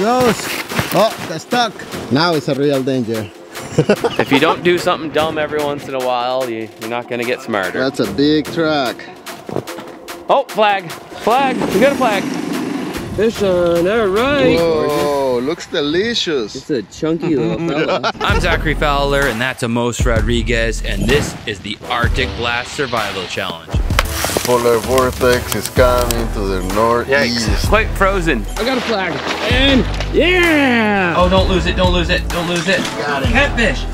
goes. Oh, got stuck. Now it's a real danger. if you don't do something dumb every once in a while, you, you're not gonna get smarter. That's a big truck. Oh, flag, flag, we got a flag. Fish on, all right. Whoa, looks delicious. It's a chunky little fella. I'm Zachary Fowler, and that's Amos Rodriguez, and this is the Arctic Blast Survival Challenge. Polar vortex is coming to the northeast. Yikes, it's quite frozen. I got a flag, and yeah! Oh, don't lose it, don't lose it, don't lose it. Got it. Catfish!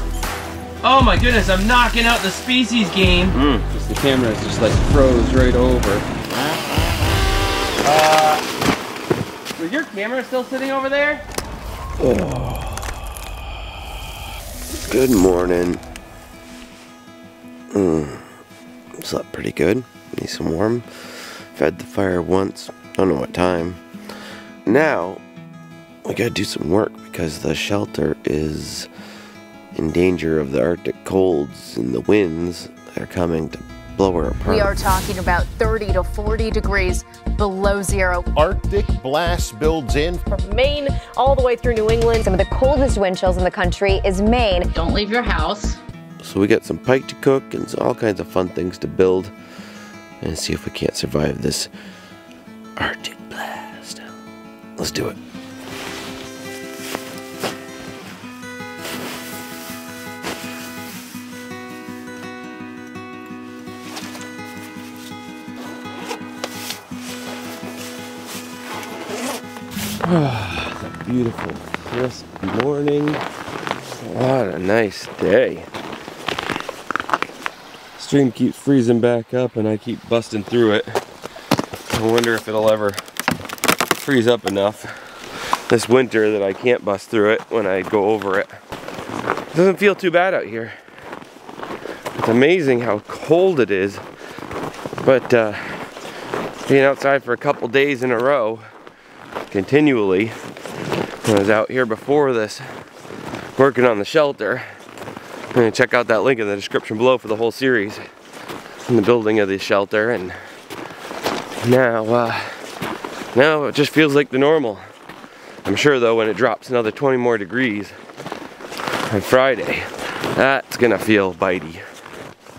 Oh my goodness, I'm knocking out the species game. Mm, just the camera is just like froze right over. Uh, was your camera still sitting over there? Oh. Good morning. Mm. Slept pretty good. Nice and warm. Fed the fire once. Don't know what time. Now, we gotta do some work because the shelter is in danger of the Arctic colds and the winds that are coming to blow her apart. We are talking about 30 to 40 degrees below zero. Arctic blast builds in. From Maine all the way through New England. Some of the coldest wind chills in the country is Maine. Don't leave your house. So we got some pike to cook and all kinds of fun things to build and see if we can't survive this Arctic blast. Let's do it. beautiful, crisp morning. What a nice day. Stream keeps freezing back up and I keep busting through it. I wonder if it'll ever freeze up enough this winter that I can't bust through it when I go over it. It doesn't feel too bad out here. It's amazing how cold it is. But uh, being outside for a couple days in a row, continually, when I was out here before this, working on the shelter, and check out that link in the description below for the whole series in the building of the shelter and now uh, now it just feels like the normal I'm sure though when it drops another 20 more degrees on Friday that's gonna feel bitey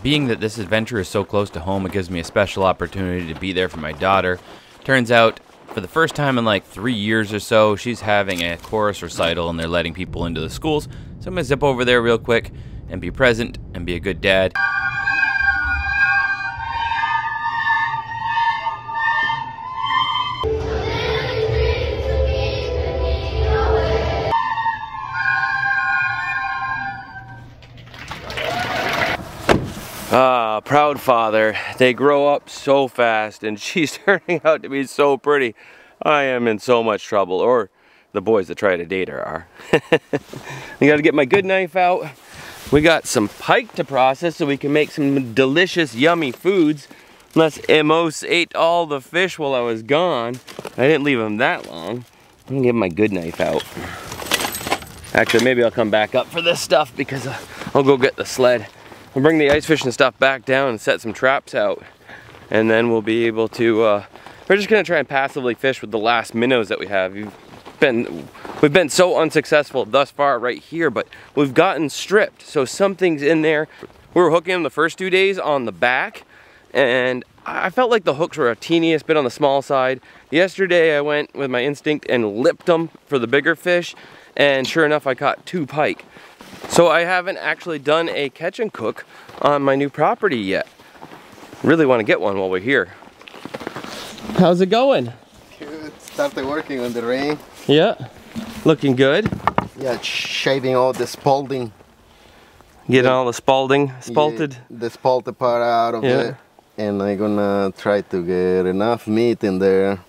Being that this adventure is so close to home, it gives me a special opportunity to be there for my daughter. Turns out, for the first time in like three years or so, she's having a chorus recital and they're letting people into the schools. So I'm gonna zip over there real quick and be present and be a good dad. Ah, proud father. They grow up so fast and she's turning out to be so pretty. I am in so much trouble, or the boys that try to date her are. I gotta get my good knife out. We got some pike to process so we can make some delicious, yummy foods. Unless Amos ate all the fish while I was gone. I didn't leave him that long. I'm gonna get my good knife out. Actually, maybe I'll come back up for this stuff because uh, I'll go get the sled. We'll bring the ice fishing stuff back down and set some traps out. And then we'll be able to, uh, we're just gonna try and passively fish with the last minnows that we have. You've been, we've been so unsuccessful thus far right here, but we've gotten stripped. So something's in there. We were hooking them the first two days on the back and I felt like the hooks were a teeniest bit on the small side. Yesterday I went with my instinct and lipped them for the bigger fish and sure enough I caught two pike. So I haven't actually done a catch and cook on my new property yet. Really want to get one while we're here. How's it going? Good. Started working on the rain. Yeah. Looking good. Yeah, shaving all the spalting. Getting all the spalting spalted. Yeah, the spalted part out of Yeah. it. And I'm gonna try to get enough meat in there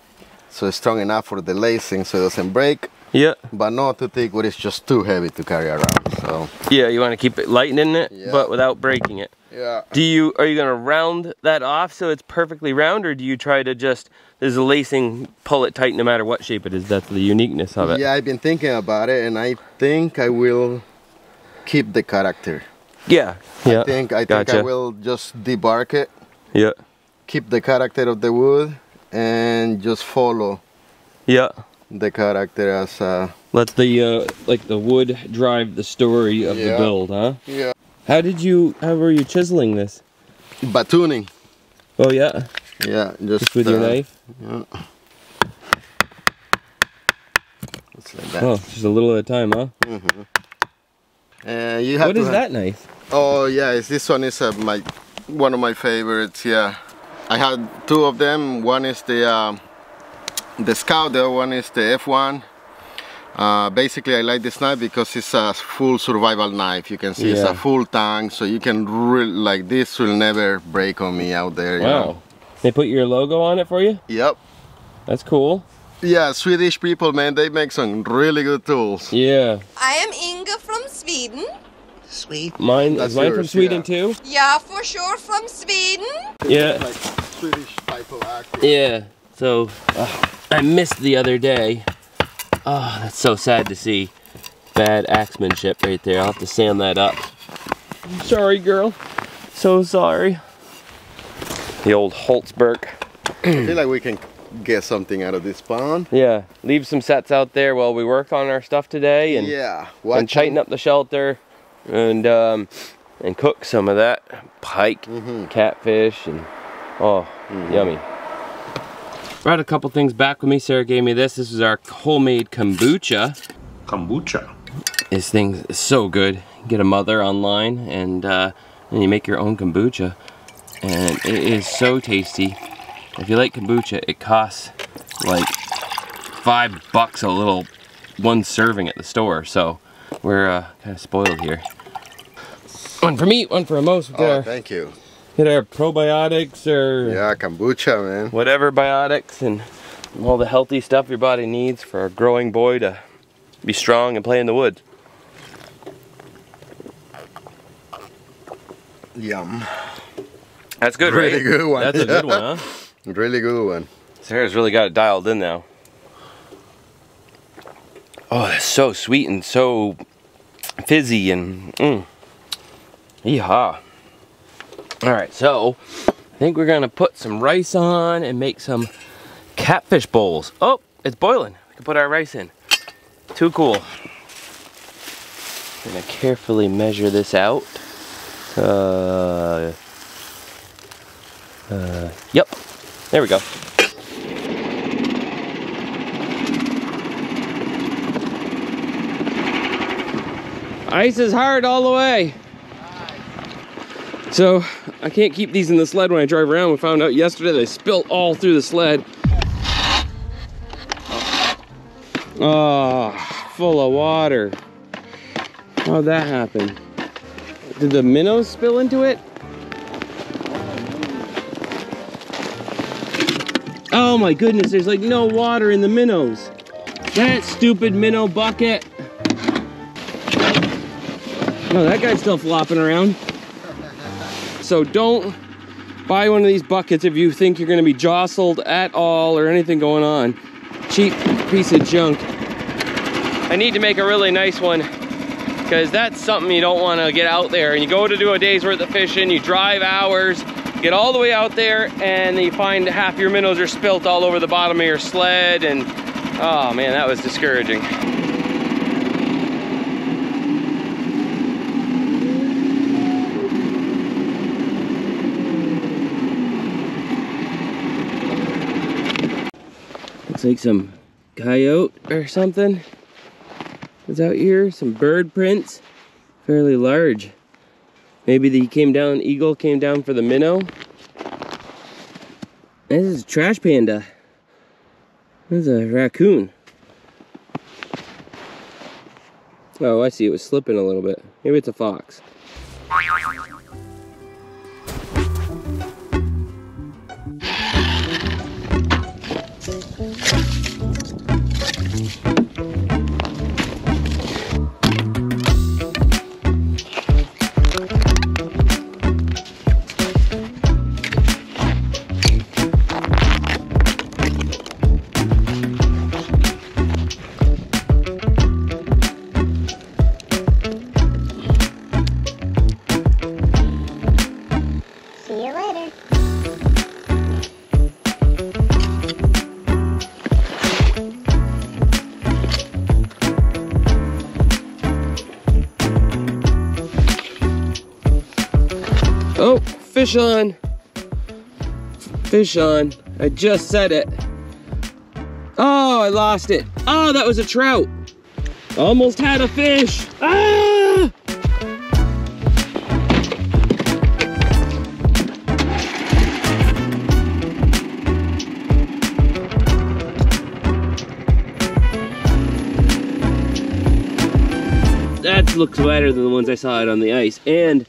so it's strong enough for the lacing so it doesn't break. Yeah. But not too thick where it's just too heavy to carry around. So Yeah, you want to keep it lightening it, Yeah. but without breaking it. Yeah. Do you are you gonna round that off so it's perfectly round, or do you try to just there's a lacing pull it tight no matter what shape it is? That's the uniqueness of it. Yeah, I've been thinking about it and I think I will keep the character. Yeah. Yeah. I think I think I will just debark it, Yeah. keep the character of the wood and just follow Yeah. the character as uh, Let the uh, like the wood drive the story of the build, huh? yeah How did you? How were you chiseling this? batoning. Oh yeah, Yeah, just, just with your uh, knife. Yeah. It's like that. Oh, just a little at a time, huh? Uh, you have What is have- that knife? Oh yeah, this one is uh, my one of my favorites. Yeah, I had two of them. One is the um, the Scout. The other one is the F1. Uh, basically, I like this knife because it's a full survival knife. You can see it's a full tang, so you can really like this will never break on me out there. you know. Wow. They put your logo on it for you. Yep. That's cool. Yeah, Swedish people, man, they make some really good tools. Yeah. I am Inga from Sweden. Sweet. Mine That's is mine from Sweden yeah. too. Yeah, for sure from Sweden. Yeah. Like Swedish type of acting. Yeah. So uh, I missed the other day. Oh, that's so sad to see. Bad axemanship right there. I'll have to sand that up. Sorry, girl. So sorry. The old Holtzberg. I feel like we can get something out of this pond. Yeah, leave some sets out there while we work on our stuff today and, Yeah. and tighten up the shelter and um, and cook some of that pike, mm-hmm. catfish, and oh, mm-hmm. yummy. Brought a couple things back with me. Sarah gave me this. This is our homemade kombucha. Kombucha. This thing is so good. Get a mother online and uh, then you make your own kombucha. And it is so tasty. If you like kombucha, it costs like five bucks a little one serving at the store. So we're uh, kind of spoiled here. One for me, one for Amos. We Get, Oh, thank you. Get our probiotics or Yeah, kombucha, man. Whatever biotics and all the healthy stuff your body needs for a growing boy to be strong and play in the woods. Yum. That's good, Really right? good one. that's a good one, huh? Really good one. Sarah's really got it dialed in now. Oh, that's so sweet and so fizzy and mm. Yeehaw. All right, so I think we're gonna put some rice on and make some catfish bowls. Oh, it's boiling. We can put our rice in. Too cool. I'm gonna carefully measure this out. Uh, uh, yep, there we go. Ice is hard all the way. So I can't keep these in the sled when I drive around. We found out yesterday they spilt all through the sled. Oh, full of water. How'd that happen? Did the minnows spill into it? Oh my goodness, there's like no water in the minnows. That stupid minnow bucket. No, that guy's still flopping around. So don't buy one of these buckets if you think you're gonna be jostled at all or anything going on. Cheap piece of junk. I need to make a really nice one because that's something you don't want to get out there and you go to do a day's worth of fishing you drive hours get all the way out there and you find half your minnows are spilt all over the bottom of your sled and oh man that was discouraging looks like some coyote or something. Is out here some bird prints fairly large. Maybe the came down eagle came down for the minnow. This is a trash panda. This is a raccoon. Oh i see it was slipping a little bit. Maybe it's a fox fish on. Fish on. I just said it. Oh, I lost it. Oh, that was a trout. Almost had a fish. Ah! That looks better than the ones I saw out on the ice. And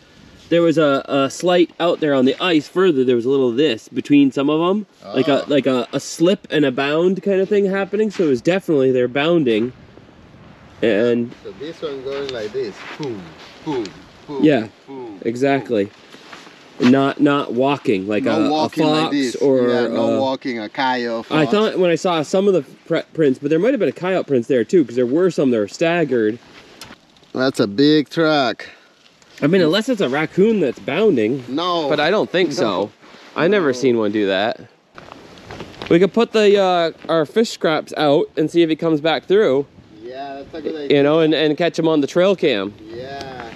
there was a, a slight out there on the ice further. There was a little of this between some of them, like a Ah. like a, a slip and a bound kind of thing happening. So it was definitely they're bounding. And So this one going like this. Boom, boom, boom. Yeah, boom. exactly. Not not walking like No a, a walking fox like this. or yeah, no uh, walking a coyote. I thought when I saw some of the prints, but there might have been a coyote prints there too, because there were some that were staggered. that's a big truck. I mean, unless it's a raccoon that's bounding, No. but I don't think so. I never seen one do that. We could put the uh, our fish scraps out and see if he comes back through, Yeah, that's a good idea. you know, and, and catch him on the trail cam. Yeah.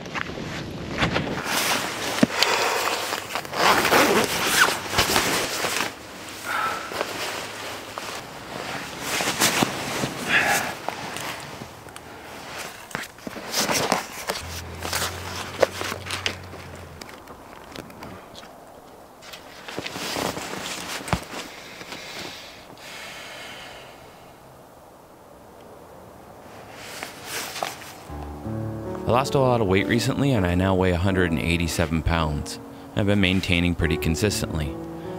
I lost a lot of weight recently and I now weigh 187 pounds. I've been maintaining pretty consistently.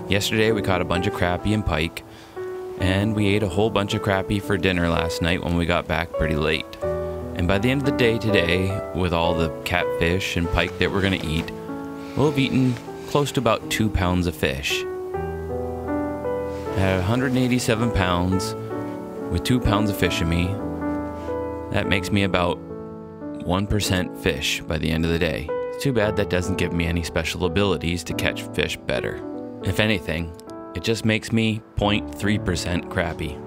Yesterday we caught a bunch of crappie and pike, and we ate a whole bunch of crappie for dinner last night when we got back pretty late. And by the end of the day today, with all the catfish and pike that we're gonna eat, we'll have eaten close to about two pounds of fish. At 187 pounds, with two pounds of fish in me, that makes me about 1% fish by the end of the day. It's too bad that doesn't give me any special abilities to catch fish better. If anything, it just makes me 0.3% crappy.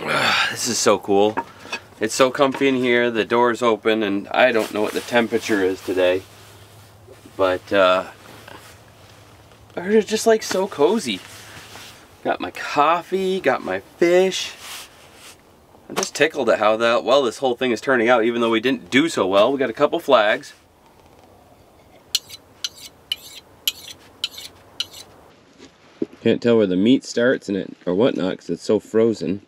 This is so cool. It's so comfy in here. The door's open, and I don't know what the temperature is today, but uh, it's just like so cozy. Got my coffee, got my fish. I'm just tickled at how that well this whole thing is turning out, even though we didn't do so well. We got a couple flags. Can't tell where the meat starts and it or whatnot because it's so frozen.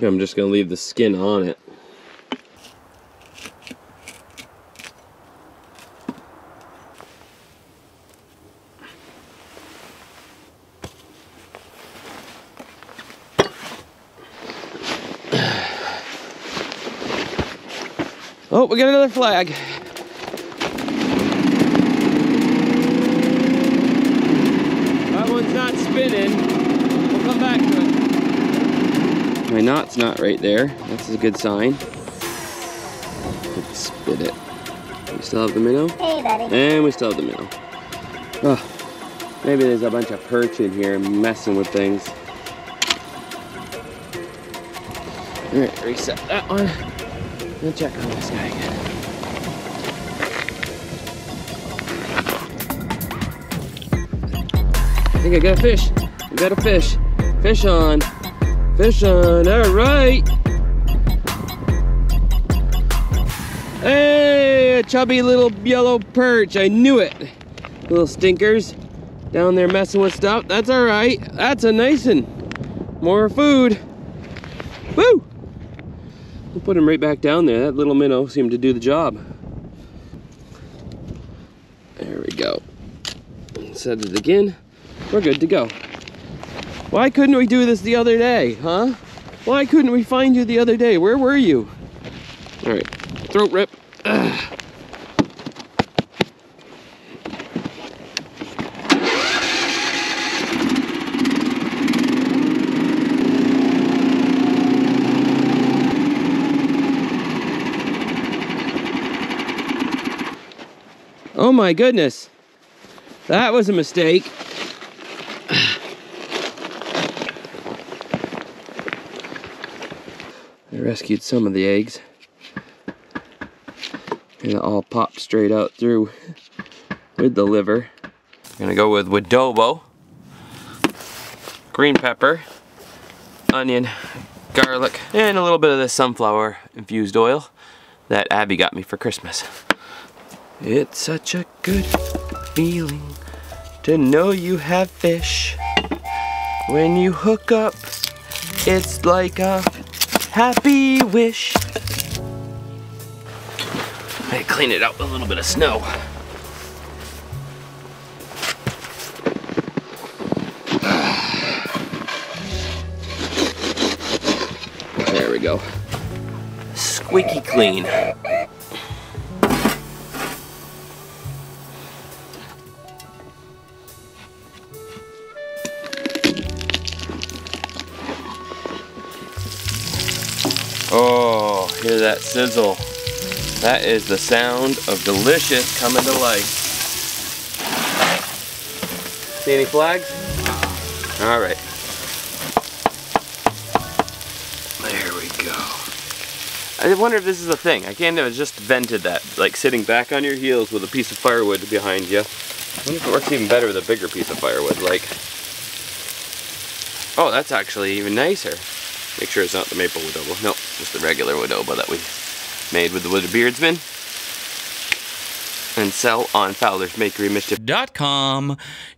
I'm just gonna leave the skin on it. We got another flag. That one's not spinning. We'll come back to it. My knot's not right there. That's a good sign. Let's spit it. We still have the minnow? Hey, buddy. And we still have the minnow. Oh, maybe there's a bunch of perch in here messing with things. Alright, reset that one. We'll check on this guy again. I think I got a fish. I got a fish. Fish on. Fish on. All right. Hey, a chubby little yellow perch. I knew it. Little stinkers down there messing with stuff. That's all right. That's a nice one. More food. Woo! We'll put him right back down there. That little minnow seemed to do the job. There we go. Set it again. We're good to go. Why couldn't we do this the other day, huh? Why couldn't we find you the other day? Where were you? All right, throat rip. Ugh. my goodness. That was a mistake. I rescued some of the eggs. And it all popped straight out through with the liver. I'm gonna go with Wadobo, green pepper, onion, garlic, and a little bit of this sunflower infused oil that Abby got me for Christmas. It's such a good feeling to know you have fish. When you hook up, it's like a happy wish. I clean it out with a little bit of snow. There we go. Squeaky clean. That sizzle. That is the sound of delicious coming to life. See any flags? All right. There we go. I wonder if this is a thing. I can't have just vented that, like sitting back on your heels with a piece of firewood behind you. I wonder if it works even better with a bigger piece of firewood, like. Oh, that's actually even nicer. Make sure it's not the maple adobo. Nope, just the regular adobo that we made with the Wooded Beardsman. And sell on Fowler's Makery Mischief.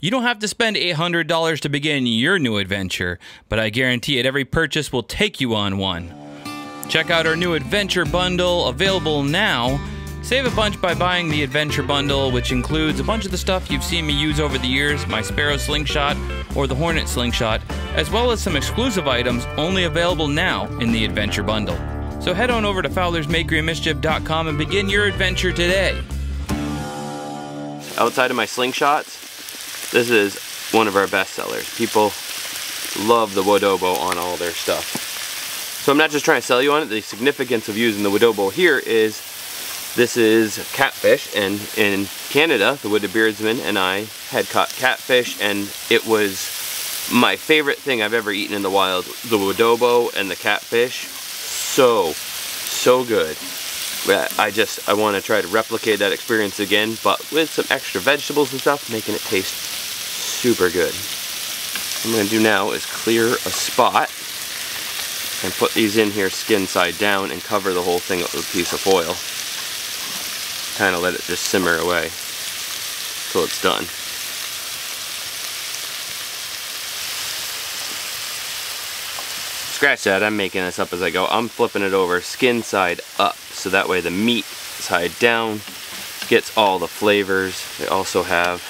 You don't have to spend $800 to begin your new adventure, but I guarantee it every purchase will take you on one. Check out our new adventure bundle available now. Save a bunch by buying the adventure bundle, which includes a bunch of the stuff you've seen me use over the years my Sparrow Slingshot or the Hornet Slingshot, as well as some exclusive items only available now in the adventure bundle. So head on over to Fowler'sMakeryandMischief.com and begin your adventure today. outside of my slingshots, this is one of our best sellers. People love the Wadobo on all their stuff. So I'm not just trying to sell you on it. The significance of using the Wadobo here is this is catfish and in Canada, the Wooded Beardsman and I had caught catfish and it was my favorite thing I've ever eaten in the wild. The Wadobo and the catfish, so, so good. I just, I want to try to replicate that experience again, but with some extra vegetables and stuff, making it taste super good. What I'm going to do now is clear a spot and put these in here skin side down and cover the whole thing with a piece of foil. Kind of let it just simmer away till it's done. Scratch that, I'm making this up as I go. I'm flipping it over skin side up so that way the meat side down gets all the flavors. They also have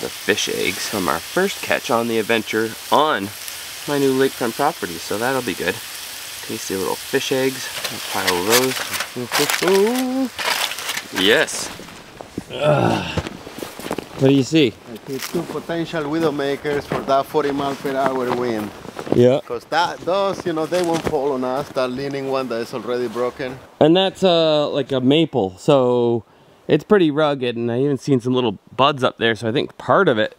the fish eggs from our first catch on the adventure on my new lakefront property, so that'll be good. Tasty little fish eggs, pile those. yes. What do you see? I see two potential widowmakers for that 40 mile per hour wind. Yeah. Because that those, you know, they won't fall on us. That leaning one that is already broken. And that's uh like a maple, so it's pretty rugged and I even seen some little buds up there, so I think part of it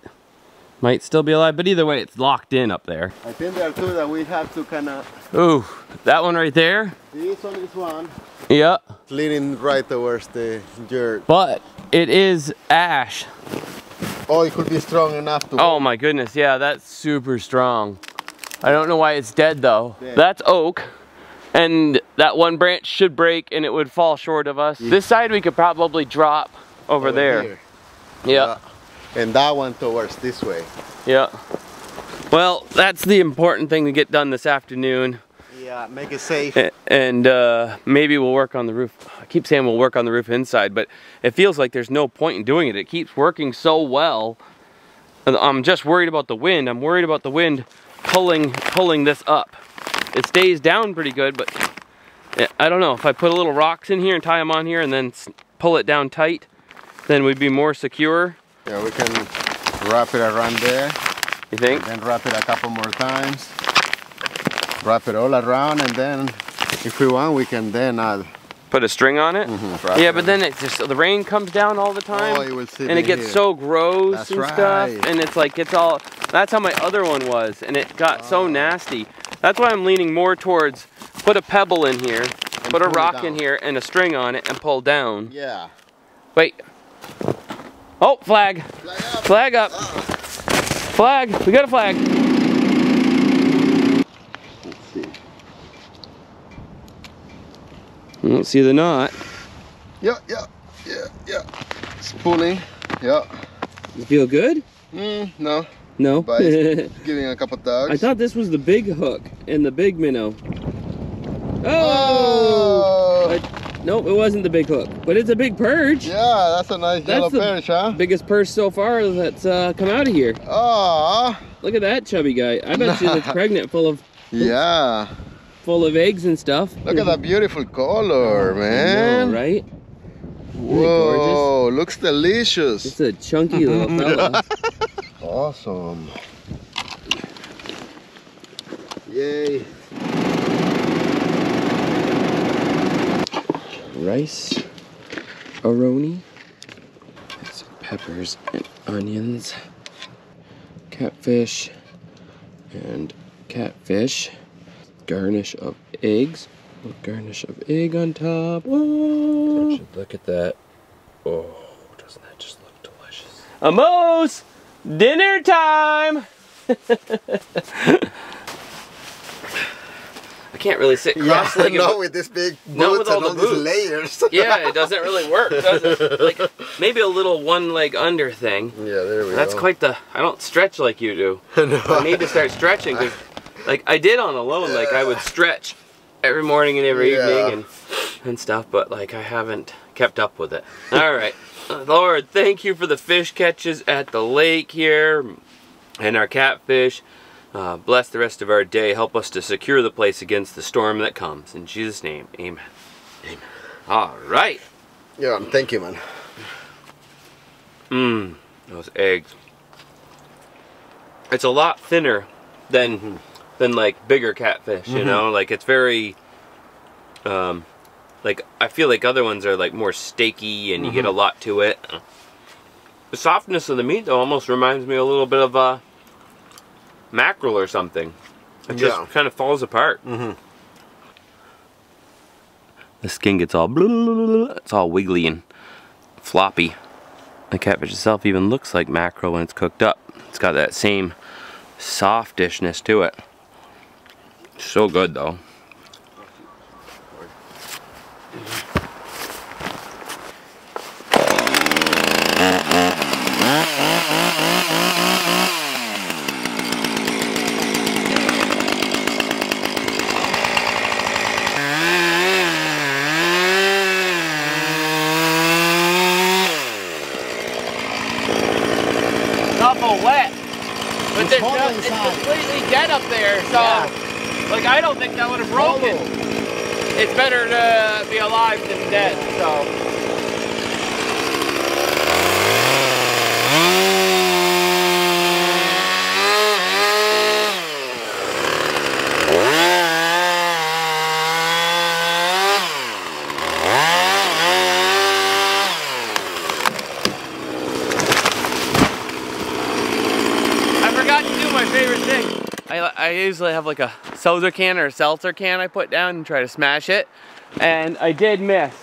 might still be alive, but either way it's locked in up there. I think there are two that we have to kind of. Ooh, that one right there? This one is one. Yeah. It's leaning right towards the dirt. But it is ash. Oh, it could be strong enough to. Oh my goodness, yeah, that's super strong. I don't know why it's dead though. Dead. That's oak. And that one branch should break and it would fall short of us. This side we could probably drop over, over there. here. Yeah. And that one towards this way. Yeah. Well, that's the important thing to get done this afternoon. Yeah, make it safe. And uh, maybe we'll work on the roof. I keep saying we'll work on the roof inside, but it feels like there's no point in doing it. It keeps working so well. I'm just worried about the wind. I'm worried about the wind pulling pulling this up. It stays down pretty good, but I don't know. If I put a little rocks in here and tie them on here and then pull it down tight, then we'd be more secure. Yeah, we can wrap it around there. You think? Then wrap it a couple more times. Wrap it all around and then if we want we can then add. Put a string on it? Mm-hmm. wrap Yeah, it but then it just the rain comes down all the time. Oh, it will sit and it gets here. so gross That's and stuff right. and it's like it's all that's how my other one was and it got so oh. nasty that's why i'm leaning more towards put a pebble in here, put a rock in here, and a string on it, and pull down. Yeah. Wait. Oh, flag. Flag up. Flag up. Flag. We got a flag. I don't see the knot. Yeah, yeah, yeah, yeah. It's pulling. Yeah. You feel good? Mm, no, No. but giving a couple tugs. I thought this was the big hook and the big minnow. Oh! Oh! Nope, it wasn't the big hook, but it's a big perch. Yeah, that's a nice that's yellow perch, huh? biggest perch so far that's uh, come out of here. Oh, Look at that chubby guy. I bet you it's pregnant, full of yeah. full of eggs and stuff. Look at that beautiful color, I man. know, right? Whoa, looks delicious. It's a chunky little fella. Awesome. Yay. Rice, aroni, some peppers and onions, catfish, and catfish. Garnish of eggs. A garnish of egg on top. Whoa! Look at that. Oh, doesn't that just look delicious? Amos! Dinner time! I can't really sit cross-legged. no, with this big Not with all and the all these boots. layers. yeah, it doesn't really work, does it? Like maybe a little one leg under thing. Yeah, there we go. That's go. quite the. I don't stretch like you do. I need to start stretching because, like I did on alone, like I would stretch every morning and every Yeah. evening and and stuff, but like I haven't kept up with it. All right, Uh, Lord, thank you for the fish catches at the lake here and our catfish. Uh, bless the rest of our day. Help us to secure the place against the storm that comes. In Jesus' name, amen. Amen. All right. Yeah, thank you, man. Mmm, those eggs. It's a lot thinner than than like bigger catfish, you know? Like it's very um like I feel like other ones are like more steaky and you get a lot to it. The softness of the meat though almost reminds me a little bit of uh mackerel or something. It just Yeah. kind of falls apart. Mm-hmm. The skin gets all blah, blah, blah, blah, it's all wiggly and floppy. The catfish itself even looks like mackerel when it's cooked up. It's got that same softishness to it. So good though. awful wet. But there's no, it's completely dead up there, so like I don't think that would have broken. Oh. It's better to be alive than dead, so. I forgot to do my favorite thing. I, usually have like a soda can or a seltzer can I put down and try to smash it. And I did miss.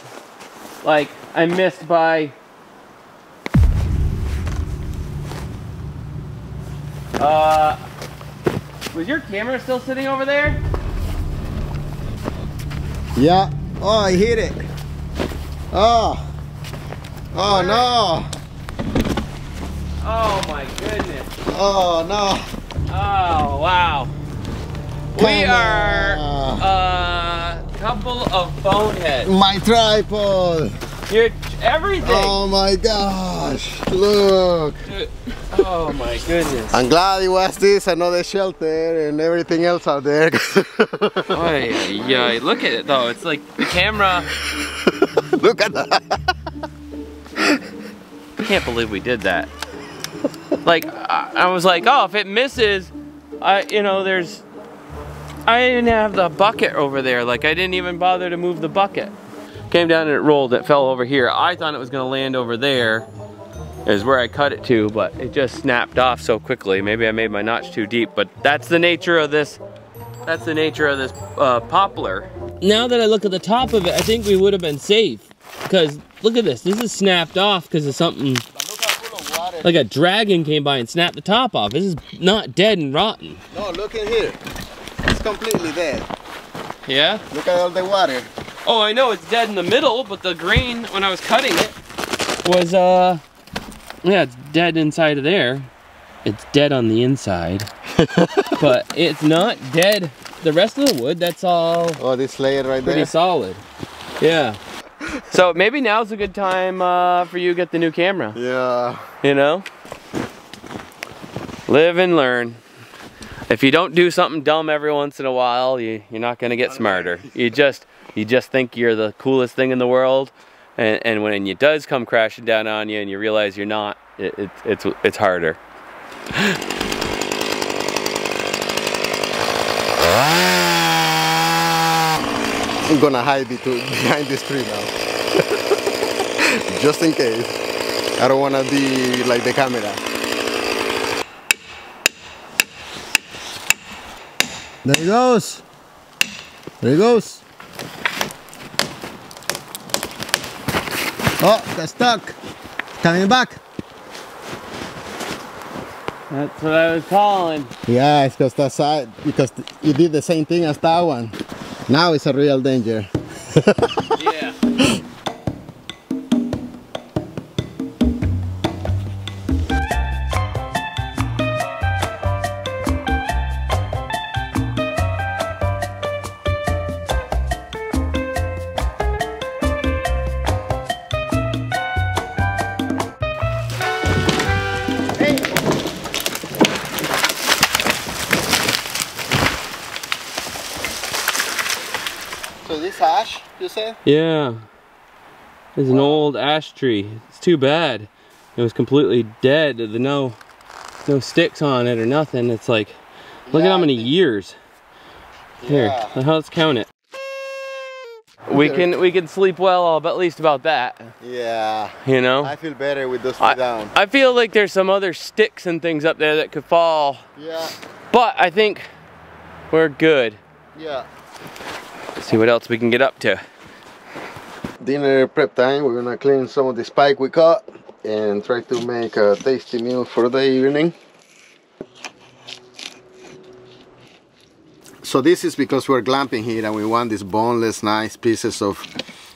Like, I missed by... Uh, was your camera still sitting over there? Yeah. Oh, I hit it. Oh. Oh no. Oh my goodness. Oh no. Oh, wow. We are on. a couple of boneheads. My tripod. You're everything. Oh my gosh. Look. Oh my goodness. I'm glad it was this another shelter and everything else out there. Oy, yeah, look at it though. It's like the camera. Look at that. I can't believe we did that. Like I, I was like, oh, if it misses, I you know there's. I didn't have the bucket over there. Like I didn't even bother to move the bucket. Came down and it rolled. It fell over here. I thought it was gonna land over there. Is where I cut it to, but it just snapped off so quickly. Maybe I made my notch too deep, but that's the nature of this That's the nature of this uh, poplar. Now that I look at the top of it, I think we would have been safe. Because look at this, this is snapped off because of something like a dragon came by and snapped the top off. This is not dead and rotten. No, look in here. It's completely dead. Yeah? Look at all the water. Oh, I know it's dead in the middle, but the grain, when I was cutting it, was, uh, yeah, it's dead inside of there. It's dead on the inside, but it's not dead. The rest of the wood, that's all Oh, this layer right pretty there. solid. Yeah. So maybe now's a good time uh, for you to get the new camera. Yeah. You know? Live and learn. If you don't do something dumb every once in a while, you, you're not gonna get smarter. You just you just think you're the coolest thing in the world, and, and when it does come crashing down on you and you realize you're not, it, it, it's it's harder. I'm gonna hide between, behind this tree now. Just in case. I don't wanna be like the camera. There he goes. There he goes. Oh, got stuck. Coming back. That's what I was calling. Yeah, it's because that side, because you did the same thing as that one. Now it's a real danger. Yeah. Said? Yeah. There's an old ash tree. It's too bad. It was completely dead. There's no no sticks on it or nothing. It's like look at how many years. Here, Yeah. let's count it. We can we can sleep well, but at least about that, Yeah. you know. I feel better with those I, down. I feel like there's some other sticks and things up there that could fall, Yeah. but I think we're good. Yeah. see what else we can get up to. Dinner prep time. We're gonna clean some of the spike we caught and try to make a tasty meal for the evening. So this is because we're glamping here and we want these boneless, nice pieces of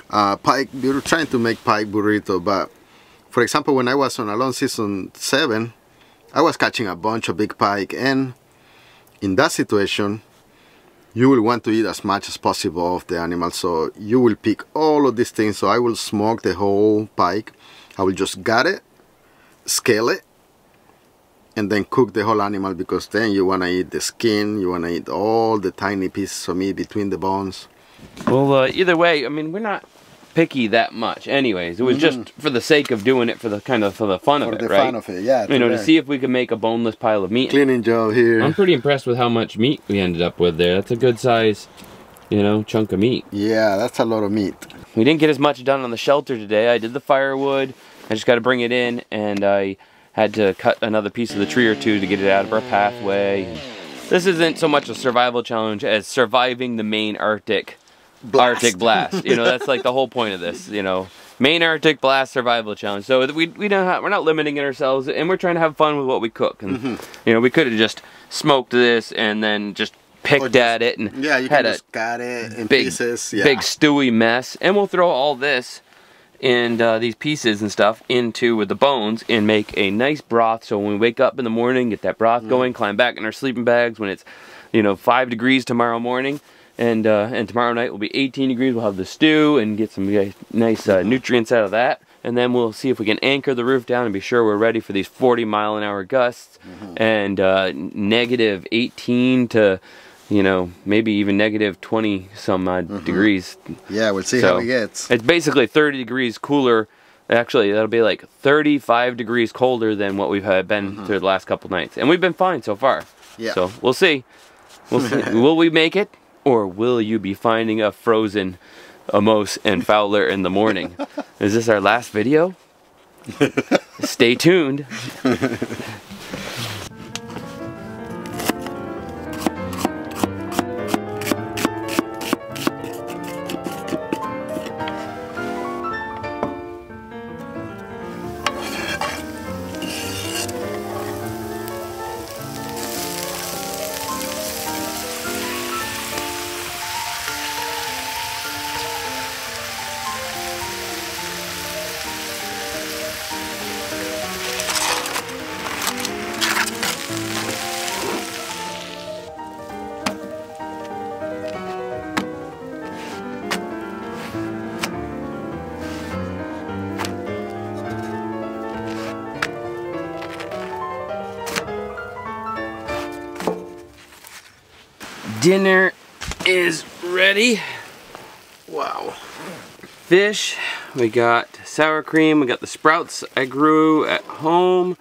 uh, pike. we're trying to make pike burrito, but for example, when I was on Alone Season 7, I was catching a bunch of big pike and in that situation, you will want to eat as much as possible of the animal so you will pick all of these things. So I will smoke the whole pike. I will just gut it scale it and then cook the whole animal because then you want to eat the skin you want to eat all the tiny pieces of meat between the bones. Well, uh, either way, I mean, we're not picky that much. Anyways, it was just for the sake of doing it for the kind of for the fun of Mm-hmm. it, the right? fun of it yeah you know, to see if we could make a boneless pile of meat. cleaning job here I'm pretty impressed with how much meat we ended up with there. That's a good size, you know, chunk of meat. yeah that's a lot of meat We didn't get as much done on the shelter today. I did the firewood. I just got to bring it in, and I had to cut another piece of the tree or two to get it out of our pathway. This isn't so much a survival challenge as surviving the Maine Arctic Arctic blast. You know, that's like the whole point of this. You know, Maine Arctic blast survival challenge. So we we don't have, we're not limiting it ourselves, and we're trying to have fun with what we cook. And Mm-hmm. you know, we could have just smoked this and then just picked just- at it and yeah you had a cut it in big, pieces yeah big stewy mess, and we'll throw all this and uh, these pieces and stuff into with the bones and make a nice broth. So when we wake up in the morning, get that broth going, climb back in our sleeping bags when it's, you know, five degrees tomorrow morning. And uh, and tomorrow night will be 18 degrees. We'll have the stew and get some nice uh, nutrients out of that. And then we'll see if we can anchor the roof down and be sure we're ready for these 40 mile an hour gusts Mm-hmm. and uh, negative 18 to, you know, maybe even negative 20 some odd Mm-hmm. degrees yeah we'll see So- how it gets it's basically 30 degrees cooler. Actually, that'll be like 35 degrees colder than what we've had been through the last couple nights, and we've been fine so far. Yeah. So we'll see. We'll see. will we make it, or will you be finding a frozen Amos and Fowler in the morning? Is this our last video? Stay tuned. Dinner is ready. Wow. Fish, we got sour cream, we got the sprouts I grew at home.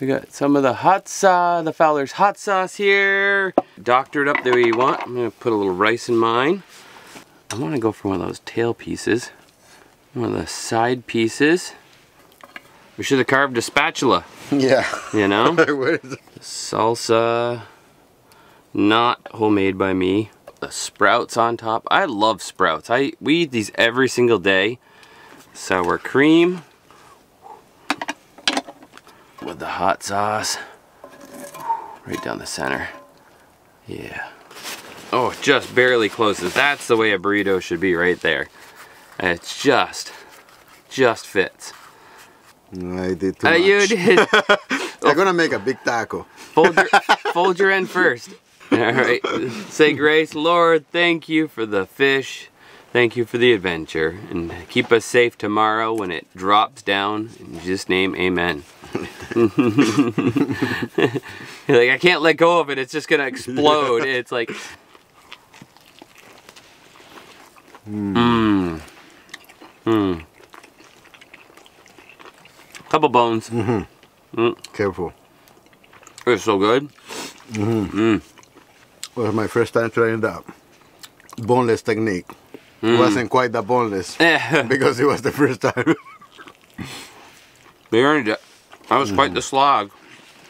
We got some of the hot sauce, the Fowler's hot sauce here. Doctored up the way you want. I'm gonna put a little rice in mine. I wanna go for one of those tail pieces. One of the side pieces. We should have carved a spatula, Yeah. you know? Where is it? Salsa, not homemade by me. The sprouts on top. I love sprouts. I we eat these every single day. Sour cream with the hot sauce right down the center. Yeah. Oh, it just barely closes. That's the way a burrito should be right there. And it's just, just fits. I did too Uh, much. you did. I'm gonna make a big taco. Fold your, fold your end first. All right. Say grace, Lord, thank you for the fish. Thank you for the adventure. And keep us safe tomorrow when it drops down. In Jesus' name, amen. You're like, I can't let go of it. It's just going to explode. It's like. Mmm. Mmm. Couple bones. Mm -hmm. mm. Careful. It's so good. Was my first time trying that boneless technique. It mm. wasn't quite that boneless because it was the first time. They earned it. That was quite the mm-hmm. slog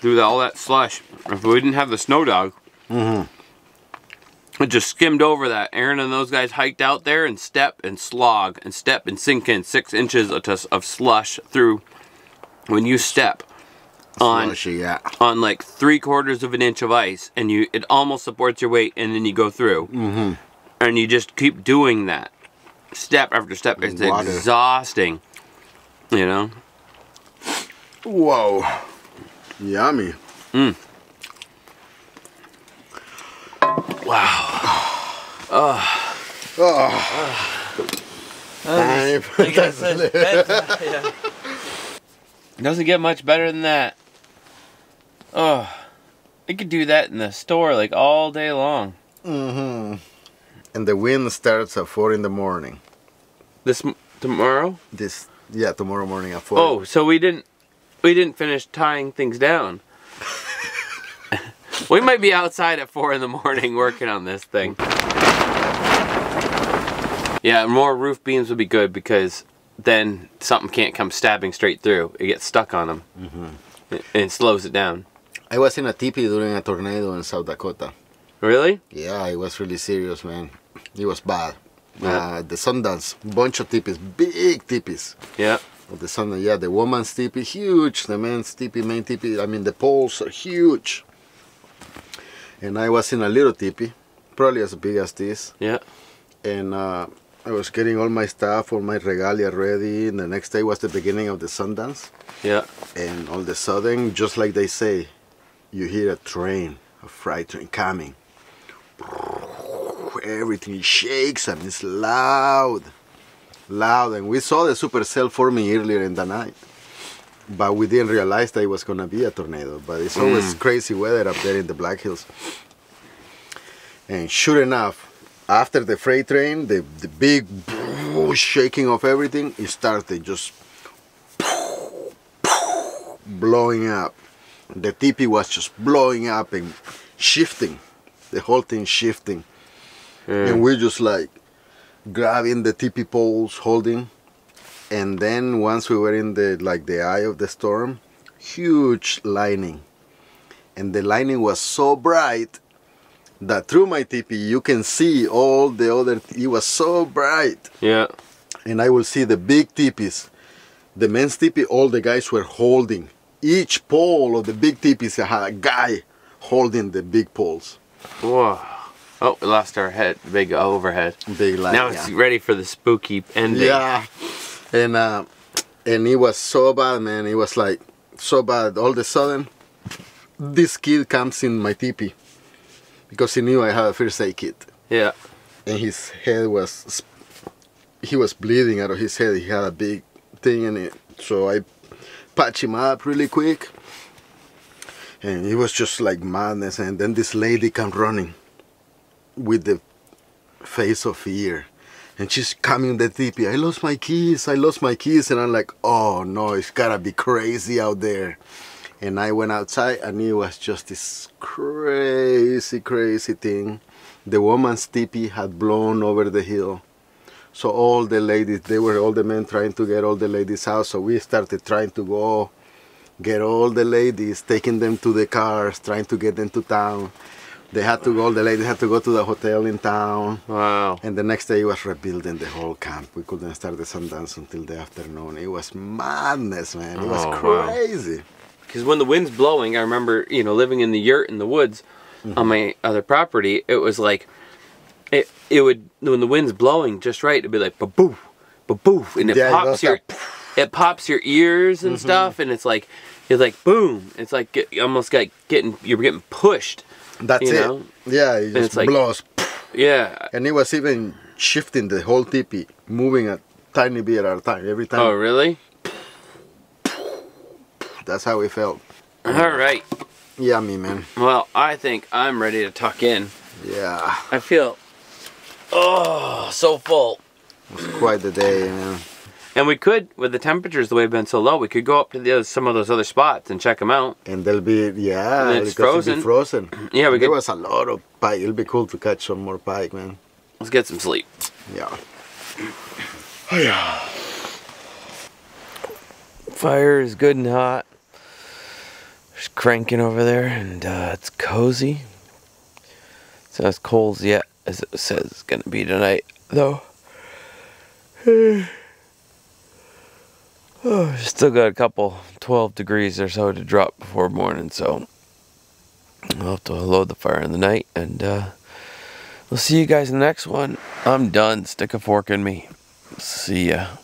through all that slush. If we didn't have the snow dog, mm-hmm. it just skimmed over that. Aaron and those guys hiked out there and step and slog and step and sink in six inches of, of slush through. When you step on Slushy, yeah. on like three quarters of an inch of ice and you it almost supports your weight and then you go through Mm-hmm. and you just keep doing that step after step it's Water. exhausting you know Whoa. Yummy. Time for doesn't get much better than that oh I could do that in the store like all day long hmm And the wind starts at four in the morning. this m- tomorrow This yeah, tomorrow morning at four. oh so we didn't we didn't finish tying things down we might be outside at four in the morning working on this thing Yeah, more roof beams would be good because then something can't come stabbing straight through. It gets stuck on them. Mhm. And it slows it down. I was in a teepee during a tornado in South Dakota. Really? Yeah, it was really serious, man. It was bad. Yeah. Uh, the Sundance, bunch of teepees, big teepees. Yeah. Of the Sundance, yeah, the woman's teepee, huge. The man's teepee, main teepee, I mean, the poles are huge. And I was in a little teepee, probably as big as this. Yeah. And uh, I was getting all my stuff, all my regalia ready. And the next day was the beginning of the Sundance. Yeah. And all of a sudden, just like they say, you hear a train, a freight train coming. Everything shakes and it's loud, loud. And we saw the supercell forming earlier in the night, but we didn't realize that it was gonna be a tornado. But it's always mm. crazy weather up there in the Black Hills. And sure enough, after the freight train, the, the big shaking of everything, it started just blowing up. The teepee was just blowing up and shifting. The whole thing shifting. And we're just like grabbing the teepee poles, holding. And then once we were in the like the eye of the storm, huge lightning. And the lightning was so bright that through my teepee you can see all the other it was so bright Yeah. and I will see the big teepees. The men's teepee, all the guys were holding. Each pole of the big teepees had a guy holding the big poles. Whoa. Oh, we lost our head, big overhead. Big light. now it's ready for the spooky ending. yeah. And uh, and it was so bad, man. It was like so bad. All of a sudden, this kid comes in my teepee because he knew I had a first aid kit. Yeah. and his head was he was bleeding out of his head he had a big thing in it so i patched him up really quick and it was just like madness and then this lady come running with the face of fear. And she's coming the tipi. I lost my keys. I lost my keys. And I'm like, oh no, it's gotta be crazy out there. And I went outside and it was just this crazy, crazy thing. The woman's tipi had blown over the hill. So all the ladies, they were all the men trying to get all the ladies out. So we started trying to go get all the ladies, taking them to the cars, trying to get them to town. They had to go, all the ladies had to go to the hotel in town. Wow. And the next day it was rebuilding the whole camp. We couldn't start the Sundance until the afternoon. It was madness, man. It was Oh, crazy. Because when the wind's blowing, I remember, you know, living in the yurt in the woods on mm-hmm. my other property, it was like, it, it would, when the wind's blowing just right, it'd be like, ba-boo, ba-boo, and it Yeah, it pops your, like, it pops your ears and mm-hmm. stuff, and it's like, it's like boom. It's like get, almost like getting, you're getting pushed. That's You it. know? Yeah, it And just it's like- blows. Yeah. And it was even shifting the whole tipi, moving a tiny bit at a time. Every time. Oh, really? That's how it felt. All right. Yummy, man. Well, I think I'm ready to tuck in. Yeah. I feel, oh, so full. It was quite the day, man. And we could, with the temperatures the way they've been so low, we could go up to the other, some of those other spots and check them out. And they'll be, yeah, And it's because it'll be frozen. Yeah, we There could. was a lot of pike. It'll be cool to catch some more pike, man. Let's get some sleep. Yeah. Oh, yeah. Fire is good and hot. Just cranking over there, and uh, it's cozy. It's not as cold yet as it says it's gonna be tonight, though. Oh, still got a couple 12 degrees or so to drop before morning, so I'll have to load the fire in the night, and uh, we'll see you guys in the next one. I'm done. Stick a fork in me. See ya.